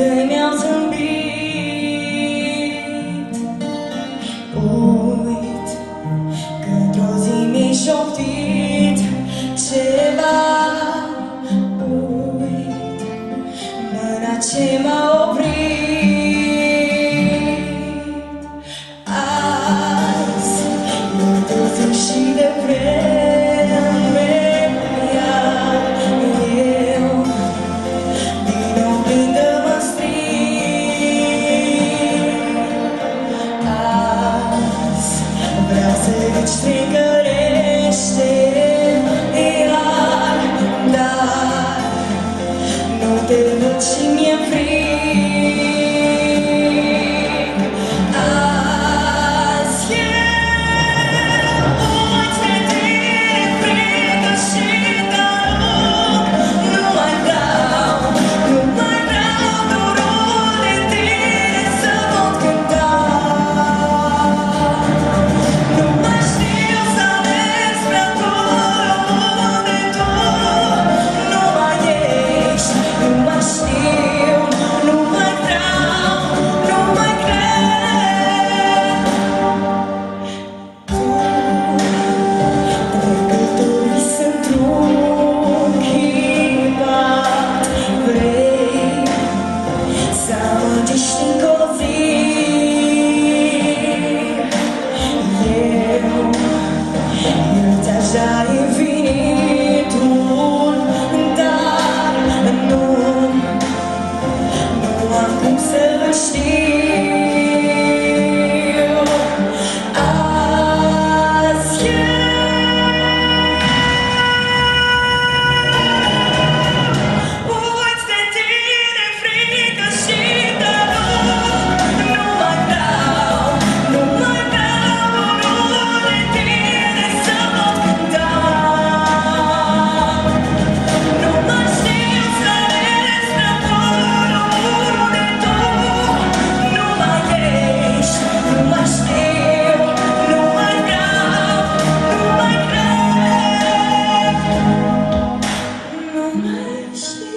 Să mi-au zâmbit. Uit că într-o zi mi-ai șoptit Ceva. Uit mâna ce m-a oprit. sing stay Christ.